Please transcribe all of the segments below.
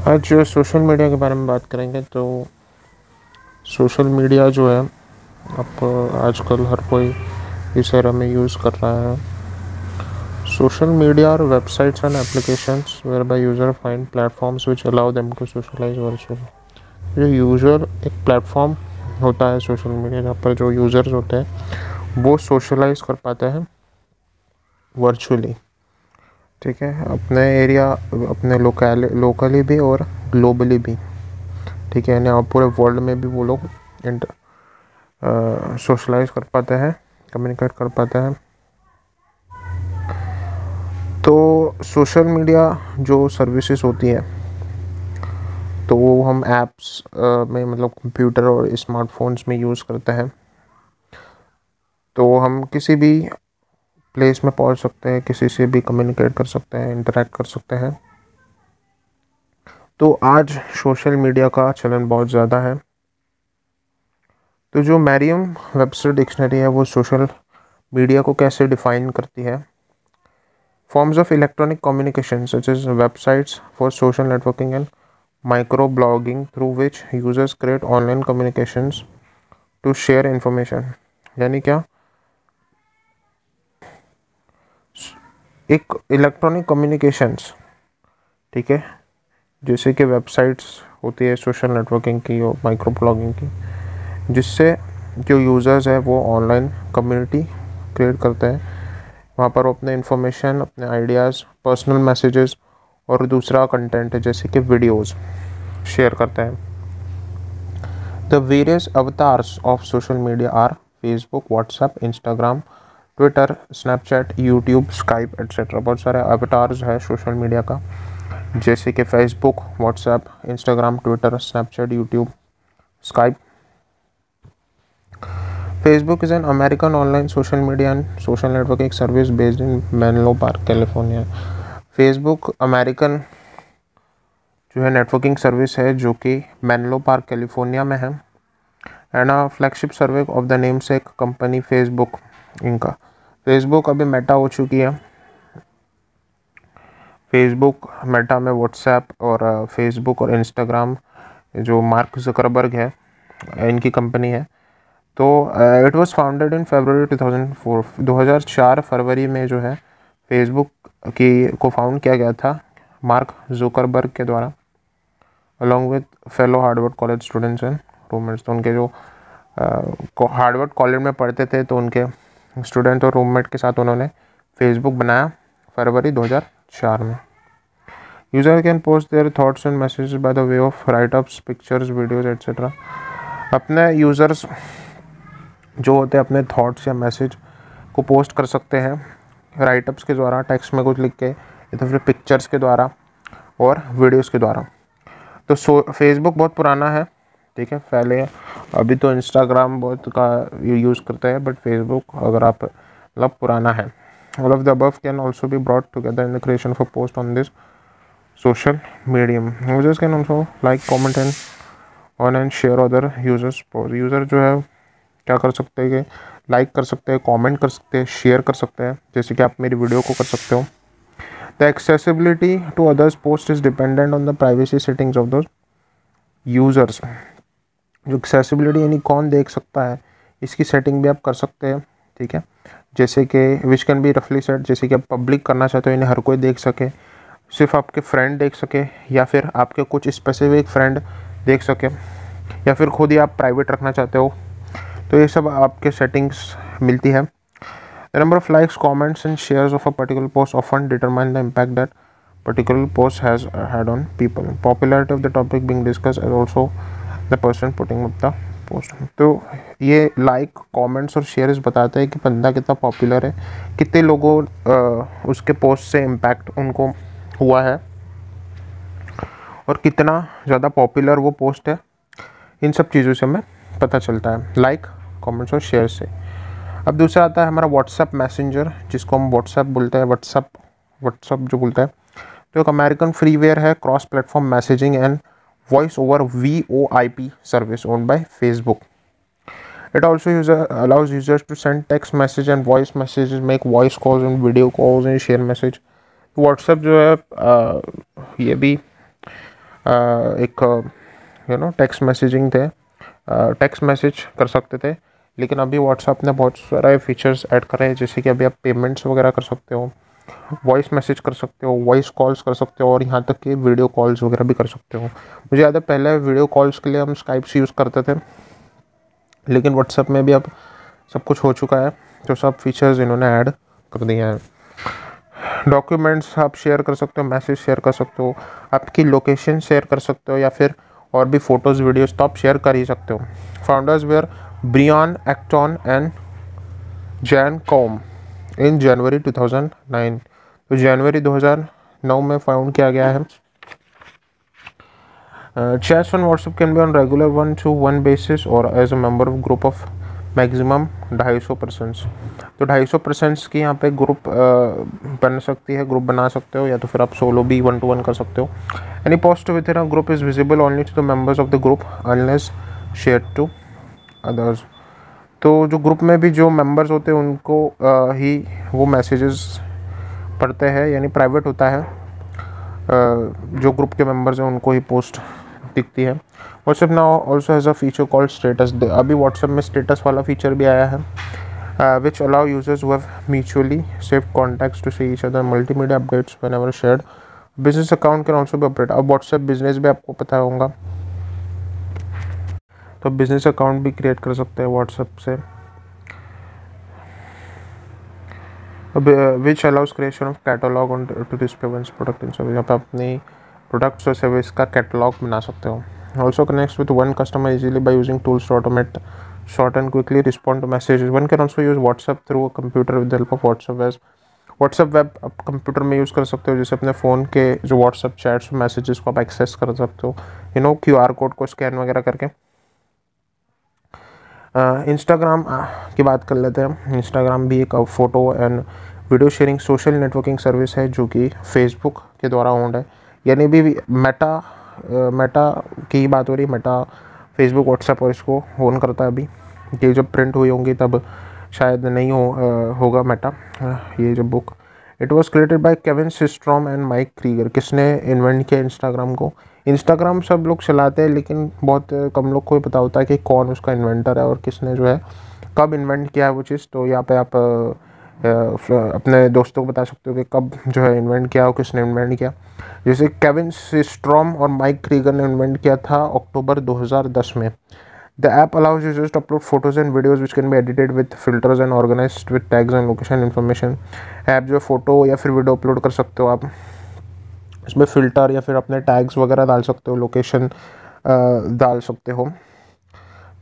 आज जो social media के बारे में बात करेंगे तो सोशल मीडिया जो है, अब आजकल हर कोई इस में यूज़ कर रहा है। सोशल मीडिया और websites and applications whereby user find platforms which allow them to socialise virtually जो यूज़र एक प्लेटफॉर्म होता है सोशल मीडिया जहाँ पर जो यूज़र्स होते हैं, वो सोशलाइज कर पाते हैं वर्चुअली ठीक है? अपने एरिया अपने लोकल लोकली भी और ग्लोबली भी। ठीक है? यानी पूरे वर्ल्ड में भी वो लोग सोशलाइज कर पाते हैं कम्युनिकेट कर पाते हैं। तो सोशल मीडिया जो सर्विसेज़ होती है तो वो हम ऐप्स में मतलब कंप्यूटर और स्मार्टफोन्स में यूज़ करते हैं। तो हम किसी भी प्लेस में पहुँच सकते हैं, किसी से भी कम्युनिकेट कर सकते हैं इंटरेक्ट कर सकते हैं। तो आज सोशल मीडिया का चलन बहुत ज़्यादा है। तो जो मैरियम वेबसाइट डिक्शनरी है, वो सोशल मीडिया को कैसे डिफाइन करती है? Forms of electronic communication such is websites for social networking and microblogging through which users create online communications to share information यानी क्या? एक इलेक्ट्रॉनिक कम्युनिकेशंस ठीक है? जैसे कि वेबसाइट्स होती है सोशल नेटवर्किंग की और माइक्रो ब्लॉगिंग की, जिससे जो यूज़र्स है वो ऑनलाइन कम्युनिटी क्रिएट करते हैं। वहाँ पर अपने इंफॉर्मेशन अपने आइडियाज़ पर्सनल मैसेजेस और दूसरा कंटेंट है, जैसे कि वीडियोस शेयर करते हैं। The various avatars of social media are Facebook WhatsApp Instagram Twitter Snapchat YouTube Skype etcetera बहुत सारे अवटार्स है सोशल मीडिया का। जैसे कि Facebook WhatsApp Instagram Twitter Snapchat YouTube Skype Facebook is an American online social media and social networking service based in Menlo Park California Facebook American जो है networking service है, जो कि मैनलो पार्क कैलिफ़ोर्निया में है। And flagship survey of the name से एक company Facebook इनका। फेसबुक अभी मेटा हो चुकी है। फेसबुक मेटा में व्हाट्सएप और फेसबुक और इंस्टाग्राम जो मार्क जकरबर्ग है, इनकी कंपनी है। तो it was founded in February 2004 2004 फरवरी में जो है फेसबुक की को फाउंड किया गया था मार्क जुकरबर्ग के द्वारा along with fellow Harvard college students and roommates तो उनके जो हार्डवर्ड कॉलेज में पढ़ते थे तो उनके स्टूडेंट और रूममेट के साथ उन्होंने फेसबुक बनाया फरवरी 2004 में। User can post their thoughts and message by the way of write ups pictures videos etcetera अपने यूज़र्स जो होते हैं, अपने थॉट्स या मैसेज को पोस्ट कर सकते हैं राइटअप्स के द्वारा टेक्स्ट में कुछ लिख के, या तो फिर पिक्चर्स के द्वारा और वीडियोस के द्वारा। तो सो फेसबुक बहुत पुराना है। ठीक है पहले अभी तो इंस्टाग्राम बहुत का यूज़ करते हैं बट फेसबुक अगर आप मतलब पुराना है। All of the above can also be brought together in the creation for post on this social medium users can also like comment and on and share other users user जो है, क्या कर सकते हैं कि लाइक कर सकते हैं कमेंट कर सकते हैं शेयर कर सकते हैं, जैसे कि आप मेरी वीडियो को कर सकते हो। The accessibility to others post is dependent on the privacy settings of those users जो एक्सेसिबिलिटी यानी कौन देख सकता है, इसकी सेटिंग भी आप कर सकते हैं, ठीक है? जैसे कि विच कैन बी रफली सेट जैसे कि आप पब्लिक करना चाहते हो इन्हें हर कोई देख सके, सिर्फ़ आपके फ्रेंड देख सके, या फिर आपके कुछ स्पेसिफिक फ्रेंड देख सके, या फिर खुद ही आप प्राइवेट रखना चाहते हो तो ये सब आपके सेटिंग्स मिलती है। The number of likes comments and shares of a particular post often determine the impact that particular post has had on people popularity of the topic being discuss as also the person putting up the post तो ये like comments और shares बताते हैं कि बंदा कितना popular है, कितने लोगों उसके पोस्ट से इम्पैक्ट उनको हुआ है, और कितना ज़्यादा पॉपुलर वो पोस्ट है, इन सब चीज़ों से हमें पता चलता है लाइक कमेंट्स और शेयर से। अब दूसरा आता है हमारा व्हाट्सअप मैसेंजर जिसको हम व्हाट्सअप बोलते हैं व्हाट्सअप व्हाट्सअप जो बोलते हैं तो एक अमेरिकन फ्रीवेयर है cross platform messaging and voice over VoIP service owned by Facebook. It also user, allows users to send text message and voice messages, make voice calls and video calls and share message. WhatsApp जो है ये भी एक you know text messaging थे text message कर सकते थे लेकिन अभी व्हाट्सअप ने बहुत सारे फीचर्स ऐड करे हैं जैसे कि अभी आप पेमेंट्स वगैरह कर सकते हो वॉइस मैसेज कर सकते हो वॉइस कॉल्स कर सकते हो और यहाँ तक कि वीडियो कॉल्स वगैरह भी कर सकते हो। मुझे याद है पहले वीडियो कॉल्स के लिए हम स्काइप से यूज़ करते थे, लेकिन व्हाट्सअप में भी अब सब कुछ हो चुका है तो सब फीचर्स इन्होंने ऐड कर दिए हैं। डॉक्यूमेंट्स आप शेयर कर सकते हो मैसेज शेयर कर सकते हो, आपकी लोकेशन शेयर कर सकते हो या फिर और भी फ़ोटोज़ वीडियोज़ तो आप शेयर कर ही सकते हो। Founders were Brian Acton and Jan Koum in January 2009 तो जनवरी 2009 में फाउंड किया गया है। Chats on WhatsApp can be on regular one to one basis और as a member of group of maximum ढाई सौ परसेंट्स तो ढाई सौ परसेंट्स की यहाँ पे ग्रुप बन सकती है ग्रुप बना सकते हो या तो फिर आप सोलो भी वन टू वन कर सकते हो। Any post within a group is visible only to the members of the group unless share to others तो जो ग्रुप में भी जो मेंबर्स होते हैं उनको आ, ही वो मैसेजेस पढ़ते हैं यानी प्राइवेट होता है। आ, जो ग्रुप के मेंबर्स हैं उनको ही पोस्ट दिखती है। WhatsApp now also has a feature called status अभी व्हाट्सएप में स्टेटस वाला फीचर भी आया है। Which allow users who have mutually saved contacts to see each other multimedia updates whenever shared business account can also be operated अब WhatsApp business भी आपको पता होगा। तो बिज़नेस अकाउंट भी क्रिएट कर सकते हैं व्हाट्सएप से। Which allows creation of catalogue on to this payments product in service आप अपनी प्रोडक्ट्स और सर्विस का कैटलॉग बना सकते हो। Also connects with one customer easily by using tools to automate short and quickly, respond to messages one can also use whatsapp through a computer with the help of WhatsApp web आप computer में use कर सकते हो, जैसे अपने phone के जो WhatsApp chats messages को आप एक्सेस कर सकते हो। You know Q R code को स्कैन वगैरह करके। इंस्टाग्राम की बात कर लेते हैं इंस्टाग्राम भी एक photo and video sharing social networking service है, जो कि फेसबुक के द्वारा ओन्ड है। यानी भी मेटा मेटा की बात हो रही मेटा फेसबुक व्हाट्सएप और इसको ओन करता है अभी। ये जब प्रिंट हुई होंगी, तब शायद नहीं हो होगा मेटा ये जब book it was created by Kevin Systrom and Mike Krieger किसने इन्वेंट किया इंस्टाग्राम को? इंस्टाग्राम सब लोग चलाते हैं, लेकिन बहुत कम लोग को ही पता होता है कि कौन उसका इन्वेंटर है और किसने जो है, कब इन्वेंट किया है वो चीज़। तो यहाँ पे आप अपने दोस्तों को बता सकते हो कि कब जो है इन्वेंट किया और किसने इन्वेंट किया। जैसे केविन सिस्ट्रॉम और माइक क्रीगर ने इन्वेंट किया था अक्टूबर 2010 में। The app allows users to upload photos and videos which can be edited with filters and organise with tags and location information app जो फ़ोटो या फिर वीडियो अपलोड कर सकते हो आप। इसमें फ़िल्टर या फिर अपने टैग्स वगैरह डाल सकते हो लोकेशन डाल सकते हो।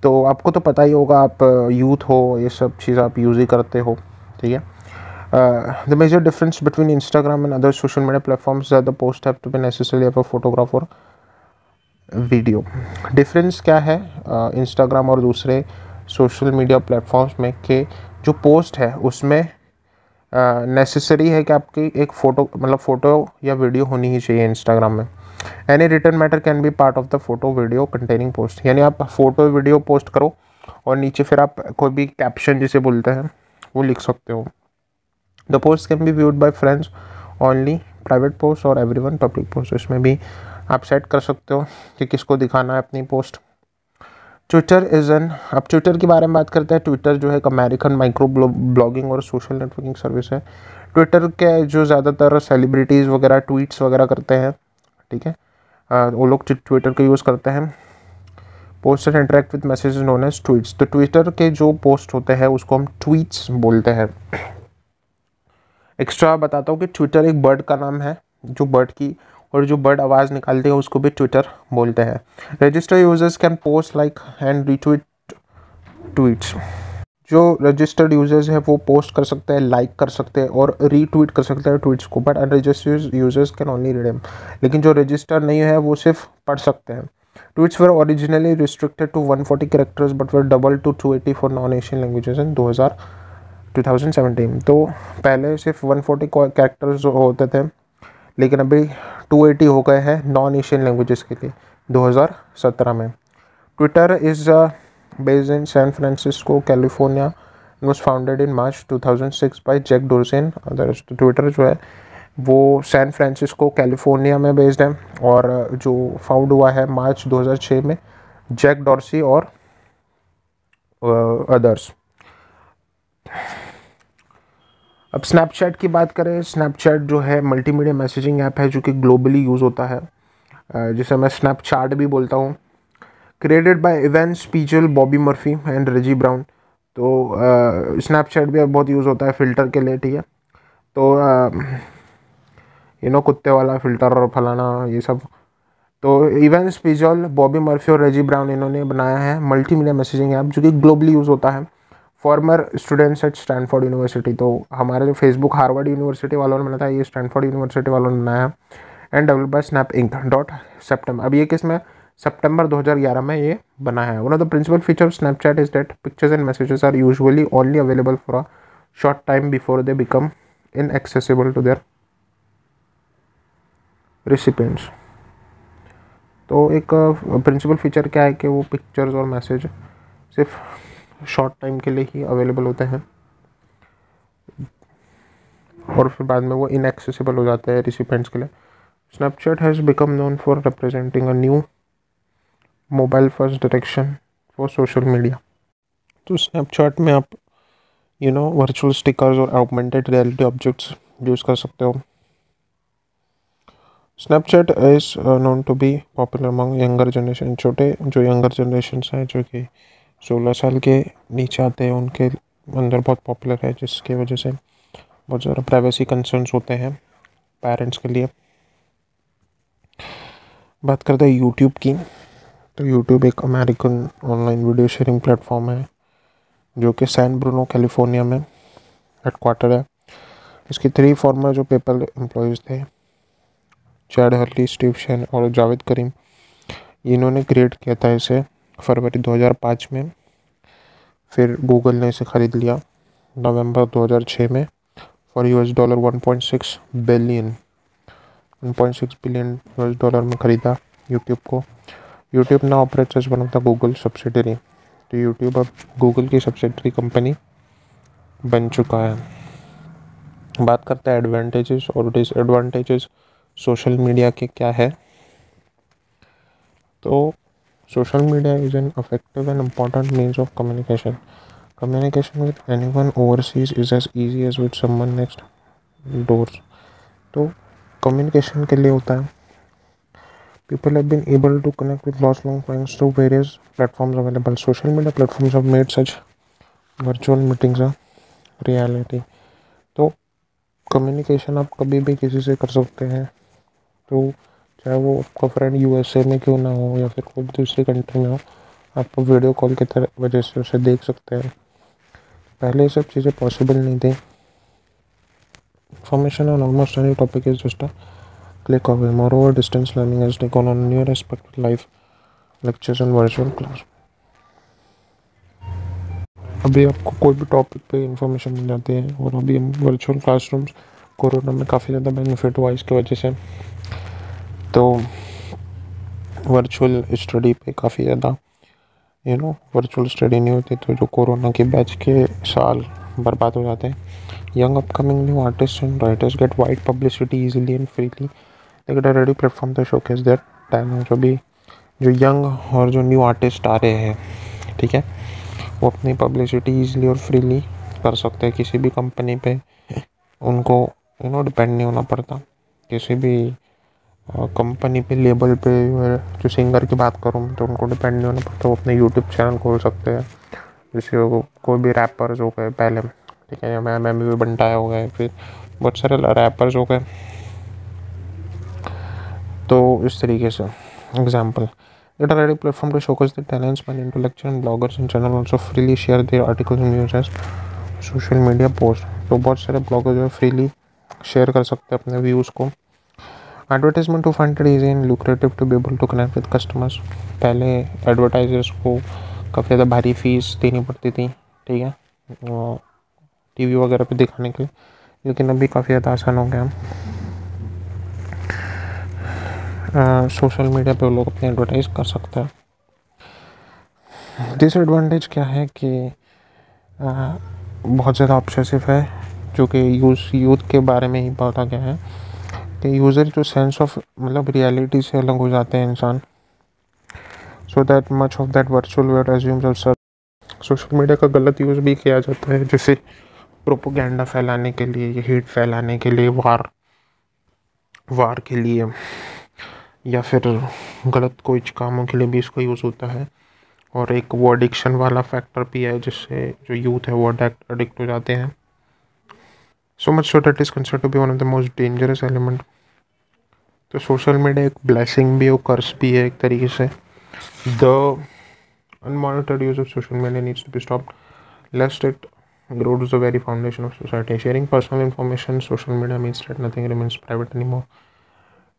तो आपको तो पता ही होगा आप यूथ हो ये सब चीज़ आप यूज़ ही करते हो ठीक है? The major difference between Instagram and other social media platforms the post have to be necessary a photograph और वीडियो डिफरेंस क्या है इंस्टाग्राम uh, और दूसरे सोशल मीडिया प्लेटफॉर्म्स में कि जो पोस्ट है उसमें नेसेसरी है कि आपकी एक फ़ोटो मतलब फ़ोटो या वीडियो होनी ही चाहिए इंस्टाग्राम में। Any return matter can be part of the photo video containing post यानी आप फ़ोटो वीडियो पोस्ट करो और नीचे फिर आप कोई भी कैप्शन जिसे बोलते हैं, वो लिख सकते हो। The post can be viewed by friends only private post और एवरी वन पब्लिक पोस्ट इसमें भी आप सेट कर सकते हो कि किसको दिखाना है अपनी पोस्ट ट्विटर इज़ एन अब ट्विटर के बारे में बात करते हैं। ट्विटर जो है एक अमेरिकन माइक्रो ब्लॉगिंग और सोशल नेटवर्किंग सर्विस है। ट्विटर के जो ज़्यादातर सेलिब्रिटीज़ वगैरह ट्वीट्स वगैरह करते हैं, ठीक है? वो लोग ट्विटर का यूज़ करते हैं। Post and interact with message known as tweets तो ट्विटर के जो पोस्ट होते हैं, उसको हम ट्वीट्स बोलते हैं। एक्स्ट्रा बताता हूँ कि ट्विटर एक बर्ड का नाम है, जो बर्ड की और जो बर्ड आवाज़ निकालते हैं उसको भी ट्विटर बोलते हैं। Register users can post like and retweet tweets जो रजिस्टर्ड यूज़र्स है वो पोस्ट कर सकते हैं लाइक कर सकते हैं और रीट्वीट कर सकते हैं ट्वीट्स को but unregistered users can only read लेकिन जो रजिस्टर नहीं है वो सिर्फ़ पढ़ सकते हैं। Tweets were originally restricted to 140 characters but were doubled to 280 for non-Asian languages in 2000 2017 तो पहले सिर्फ़ 140 कैरेक्टर्स होते थे, लेकिन अभी 280 हो गए हैं नॉन एशियन लैंग्वेजेस के लिए 2017 में। Twitter is based in San Francisco California was founded in March 2006 by Jack Dorsey others Twitter जो है, वो सैन फ्रांसिस्को कैलिफ़ोर्निया में बेस्ड है, और जो फाउंड हुआ है मार्च 2006 में जैक डॉर्सी और अदर्स अब स्नैपचैट की बात करें स्नैपचैट जो है मल्टीमीडिया मैसेजिंग ऐप है जो कि ग्लोबली यूज़ होता है। जिसे मैं स्नैपचैट भी बोलता हूँ। Created by Evan Spiegel Bobby Murphy and Reggie Brown तो स्नैपचैट भी अब बहुत यूज़ होता है फ़िल्टर के लिए, ठीक है? तो यू नो कुत्ते वाला फ़िल्टर और फलाना, ये सब। तो इवेंट स्पीजल बॉबी मर्फी और रेजी ब्राउन इन्होंने बनाया है मल्टी मीडिया मैसेजिंग ऐप जो कि ग्लोबली यूज़ होता है। Former students at Stanford University तो हमारे जो फेसबुक हार्वर्ड यूनिवर्सिटी वालों ने बनाया था ये स्टैनफोर्ड यूनिवर्सिटी वालों ने बनाया and develop by Snap Inc dot September अब ये किसमें? सितंबर 2011 में ये बनाया है। One of the principal feature of Snapchat is that pictures and messages are usually only available for a short time before they become inaccessible to their recipients. तो एक प्रिंसिपल uh, फीचर क्या है कि वो पिक्चर्स और message सिर्फ़ short time के लिए ही अवेलेबल होते हैं। और फिर बाद में वो इनएक्सेसिबल हो जाते हैं रिसिपेंट्स के लिए। Snapchat has become known for representing a new mobile first direction for social media तो स्नैपचैट में आप यू नो वर्चुअल स्टिकर्स और ऑगमेंटेड रियलिटी ऑब्जेक्ट्स यूज़ कर सकते हो। Snapchat is known to be popular among younger generation छोटे, जो younger generation हैं, जो कि सोलह साल के नीचे आते हैं, उनके अंदर बहुत पॉपुलर है, जिसकी वजह से बहुत ज़्यादा प्राइवेसी कंसर्न्स होते हैं पेरेंट्स के लिए। बात करते हैं यूट्यूब की तो यूट्यूब एक American online video sharing platform है, जो कि सैन ब्रूनो कैलिफ़ोर्निया में हेडक्वार्टर है। इसके थ्री फॉर्मर जो पेपल एम्प्लॉयज़ थे चैड हर्ली स्टीव शैन और जावेद करीम इन्होंने क्रिएट किया था इसे। फरवरी 2005 में, फिर गूगल ने इसे ख़रीद लिया नवंबर 2006 में for US dollar 1.6 billion 1.6 billion US dollar में ख़रीदा यूट्यूब को। YouTube now operate as one Google subsidiary तो यूट्यूब अब गूगल की सब्सिडरी कंपनी बन चुका है। बात करते हैं एडवांटेजेस और डिसएडवांटेजेस सोशल मीडिया के क्या है? तो Social media is an effective and important means of communication. Communication with anyone overseas is as easy as with someone next doors. तो communication के लिए होता है people have been able to connect with lost long friends through various platforms available. Social media platforms have made such virtual meetings a reality. तो communication आप कभी भी किसी से कर सकते हैं तो चाहे वो आपका फ्रेंड यूएसए में क्यों ना हो या फिर कोई दूसरी कंट्री में हो आप वीडियो कॉल की तरह वजह से उसे देख सकते हैं पहले ये सब चीज़ें पॉसिबल नहीं थी information on almost any topic is just a click away. Moreover, distance learning has taken on new aspect of life, lectures and virtual class. अभी आपको कोई भी टॉपिक पे इंफॉर्मेशन मिल जाती है और अभी हम वर्चुअल क्लासरूम्स कोरोना में काफ़ी ज़्यादा बेनिफिट हुआ इसकी वजह से तो वर्चुअल स्टडी पे काफ़ी ज़्यादा यू नो वर्चुअल स्टडी नहीं होती तो जो कोरोना के बैच के साल बर्बाद हो जाते हैं। Young upcoming new artist and writers get wide publicity easily and freely a ready platform to showcase their talent जो भी, जो यंग और जो न्यू आर्टिस्ट आ रहे हैं, ठीक है? वो अपनी पब्लिसिटी ईजिली और फ्रीली कर सकते हैं। किसी भी कंपनी पे उनको यू नो डिपेंड नहीं होना पड़ता। किसी भी कंपनी पे लेबल पे जो सिंगर की बात करूँ तो उनको डिपेंड नहीं होना पड़ता, वो अपने यूट्यूब चैनल खोल सकते हैं। जैसे कोई भी रैपर्स हो गए पहले, ठीक है मैं मैं भी बंटाया हो गए फिर बहुत सारे रैपर्स हो गए। तो इस तरीके से example a ready platform to showcase the talents by intellectual and bloggers in general also freely share their articles and social media post तो बहुत सारे ब्लॉगर जो है फ्रीली शेयर कर सकते हैं अपने व्यूज़ को। Advertisement to it easy and lucrative to be able to connect with customers पहले एडवर्टाइजर्स को काफ़ी ज़्यादा भारी फ़ीस देनी पड़ती थी ठीक है? टी वी वगैरह पे दिखाने के लिए लेकिन अभी काफ़ी ज़्यादा आसान हो गया। हम सोशल मीडिया पे लोग अपने एडवर्टाइज कर सकते हैं। डिसएडवांटेज क्या है कि आ, बहुत ज़्यादा ऑब्सेसिव है जो कि यूथ यूथ के बारे में ही पता गया है। कि यूज़र जो सेंस ऑफ़ मतलब रियलिटी से अलग हो जाते हैं इंसान। So that much of that virtual world assumes social media का गलत यूज़ भी किया जाता है, जैसे प्रोपोगंडा फैलाने के लिए हीट फैलाने के लिए वार वार के लिए, या फिर गलत कोई कामों के लिए भी इसका यूज़ होता है। और एक वो एडिक्शन वाला फैक्टर भी है, जिससे जो यूथ है, वो अडिक्ट हो जाते हैं। So much so that is consider to be one of the most dangerous element तो सोशल मीडिया एक ब्लेसिंग भी और कर्स भी है एक तरीके से। The unmonitored use of social media needs to be stop lest it erode the very foundation of society sharing personal information social media means that nothing remains private नहीं more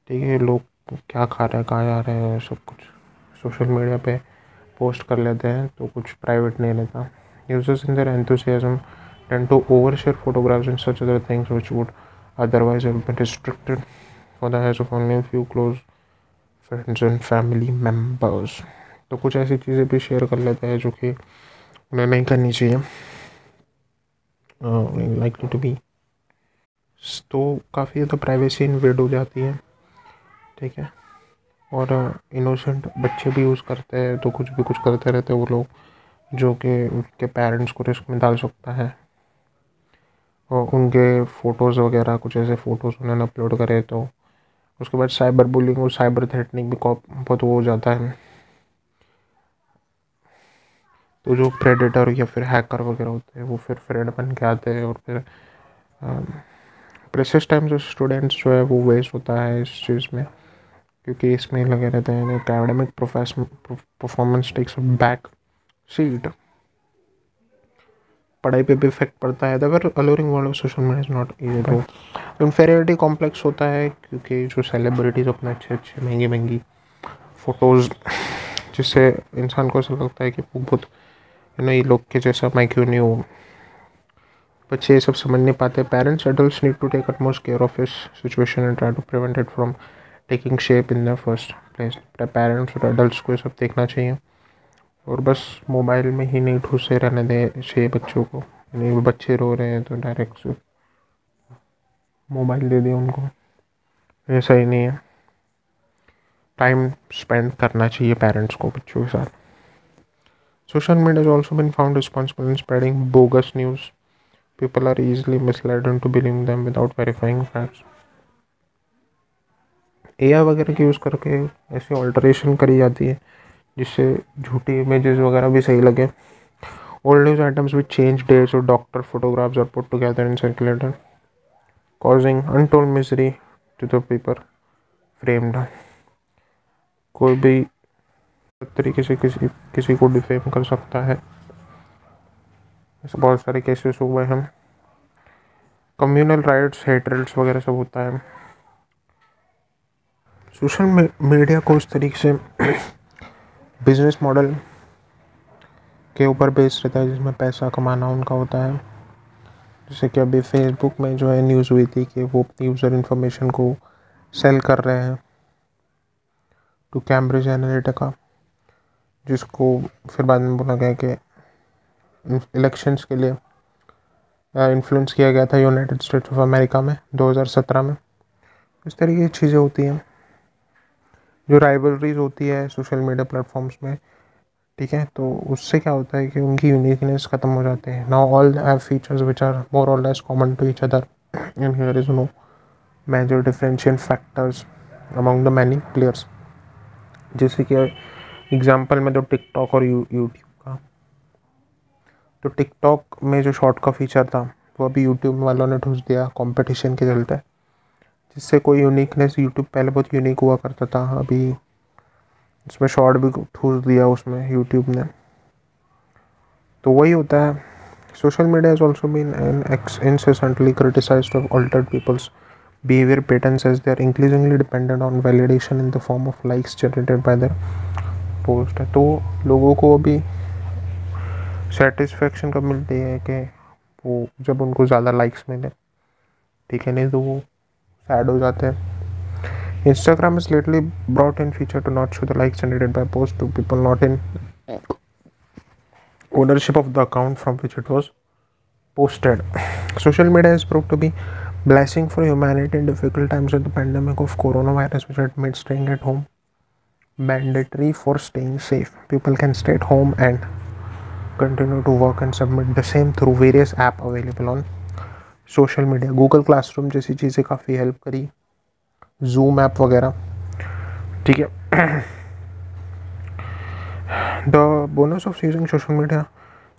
ठीक है, लोग क्या खा रहे हैं, कहाँ जा रहे हैं, सब कुछ सोशल मीडिया पे पोस्ट कर लेते हैं तो कुछ प्राइवेट नहीं रहता। Users in their anthem tend to overshare photographs and such other things which would otherwise have been restricted for the eyes of only a few close friends and family members तो कुछ ऐसी चीज़ें भी share कर लेते हैं जो कि उन्हें नहीं करनी चाहिए लाइकली टू बी तो काफ़ी ज़्यादा प्राइवेसी इन्वेड हो जाती है ठीक है और इनोसेंट बच्चे भी यूज़ करते हैं तो कुछ भी कुछ करते रहते हैं वो लोग जो कि उनके पेरेंट्स को रिस्क में डाल सकता है और उनके फ़ोटोज़ वगैरह, कुछ ऐसे फ़ोटोज़ उन्होंने अपलोड करे तो उसके बाद साइबर बुलिंग और साइबर थ्रेटनिंग भी बहुत वो हो जाता है। तो जो प्रेडेटर या फिर हैकर वगैरह होते हैं, वो फिर फ्रेंड बन के आते हैं और फिर प्रेसिस टाइम जो स्टूडेंट्स जो है वो वेस्ट होता है इस चीज़ में। क्योंकि इसमें लगे रहते हैं academic performance takes back seat पढ़ाई पे भी इफ़ेक्ट पड़ता है अगर alluring world of social media is not easy to inferiority complex होता है, क्योंकि जो सेलिब्रिटीज़ अपने अच्छे अच्छे, महँगी महँगी फ़ोटोज़ जिससे इंसान को ऐसा लगता है कि बहुत यू नो ये लोग के जैसा मैं क्यों नहीं हूँ? बच्चे ये सब समझ नहीं पाते। Parents adult need to take utmost care of इस situation and try to prevent it from taking shape in the first place parents और एडल्ट को ये सब देखना चाहिए। और बस मोबाइल में ही नहीं ठूसे रहने दें छः बच्चों को। यानी बच्चे रो रहे हैं तो डायरेक्ट मोबाइल दे दें उनको। ऐसा ही नहीं है। टाइम स्पेंड करना चाहिए पेरेंट्स को बच्चों के साथ। Social media also been found responsible in spreading bogus news. People are easily misled into believing them without verifying facts. ए वगैरह के यूज़ करके ऐसी ऑल्ट्रेशन करी जाती है। जिससे झूठी इमेजेस वगैरह भी सही लगे। Old news items which change dates और doctor photographs are put together in circulated causing untold misery to the paper framed कोई भी तरीके से किसी किसी को डिफेम कर सकता है। ऐसे बहुत सारे केसेस हुए हैं। कम्युनल राइट्स हेटरेट्स वगैरह सब होता है। सोशल मीडिया को इस तरीके से बिज़नेस मॉडल के ऊपर बेस रहता है, जिसमें पैसा कमाना उनका होता है। जैसे कि अभी फेसबुक में जो है न्यूज़ हुई थी कि वो अपनी यूज़र इन्फॉर्मेशन को सेल कर रहे हैं टू कैम्ब्रिज एनालिटिका जिसको फिर बाद में बोला गया कि इलेक्शंस के लिए इन्फ्लुएंस किया गया था यूनाइटेड स्टेट्स ऑफ़ अमेरिका में 2017 में। इस तरीके की चीज़ें होती हैं। जो राइवलरीज होती है सोशल मीडिया प्लेटफॉर्म्स में, ठीक है? तो उससे क्या होता है कि उनकी यूनिकनेस ख़त्म हो जाते हैं। Now all have features which are more और less common to each other and here is no major differential factors among the many players जैसे कि एग्जांपल में तो टिकटॉक और यूट्यूब का। तो टिकटॉक में जो शॉर्ट का फीचर था, वो अभी यूट्यूब वालों ने ठूस दिया कंपटीशन के चलते। जिससे कोई यूनिकनेस यूट्यूब पहले बहुत यूनिक हुआ करता था। हाँ, अभी उसमें शॉर्ट भी ठूस दिया उसमें यूट्यूब ने। तो वही होता है। Social media is also been incessantly criticise of altered people's behaviour patterns as they are increasingly dependent on validation in the form of likes generated by their post है तो लोगों को अभी सेटिस्फेक्शन कब मिलती है कि वो जब उनको ज़्यादा लाइक्स मिले, ठीक है, नहीं तो वो सैड हो जाते हैं Instagram is lately brought in feature to not show the likes generated by post to people not in ownership of the account from which it was posted social media is proved to be blessing for humanity in difficult times of the pandemic of coronavirus which had made staying at home mandatory for staying safe people can stay at home and continue to work and submit the same through various app available on social media Google classroom जैसी चीज़ें काफ़ी help करी zoom app वगैरह, ठीक है। The bonus of using social media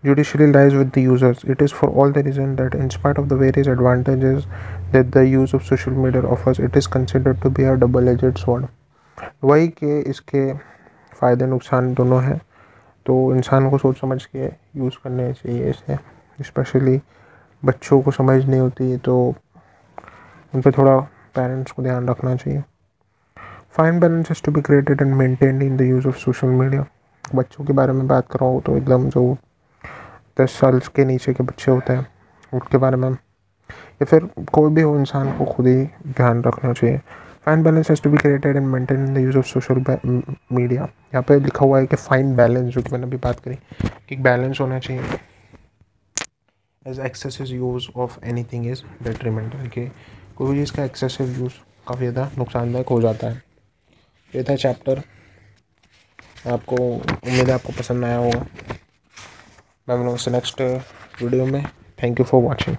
judicially lies with the users it is for all the reason that in spite of the various advantages that the use of social media offers it is consider to be a double edged sword वही के इसके फ़ायदे नुकसान दोनों हैं तो इंसान को सोच समझ के यूज़ करने चाहिए इसे स्पेशली बच्चों को समझ नहीं होती है तो उन पर थोड़ा पेरेंट्स को ध्यान रखना चाहिए। Fine balance is to be created and maintained in the use of social media बच्चों के बारे में बात कर रहा हूँ तो एकदम जो दस साल के नीचे के बच्चे होते हैं, उनके बारे में। या फिर कोई भी हो, इंसान को खुद ही ध्यान रखना चाहिए। Fine balance has to be created and maintain in the use of social media यहाँ पे लिखा हुआ है कि फाइन बैलेंस जो कि मैंने अभी बात करी, कि बैलेंस होना चाहिए। As excessive use of anything is detrimental कि कोई भी चीज़ का एक्सेसिव यूज़ काफ़ी ज़्यादा नुकसानदायक हो जाता है। ये था चैप्टर आपको, उम्मीद है आपको पसंद आया होगा। मैं मिलूँगा नेक्स्ट वीडियो में। Thank you for watching